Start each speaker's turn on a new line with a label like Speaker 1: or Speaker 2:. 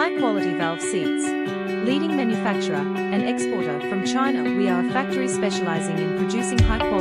Speaker 1: High-quality valve seats. Leading manufacturer and exporter from China, we are a factory specializing in producing high-quality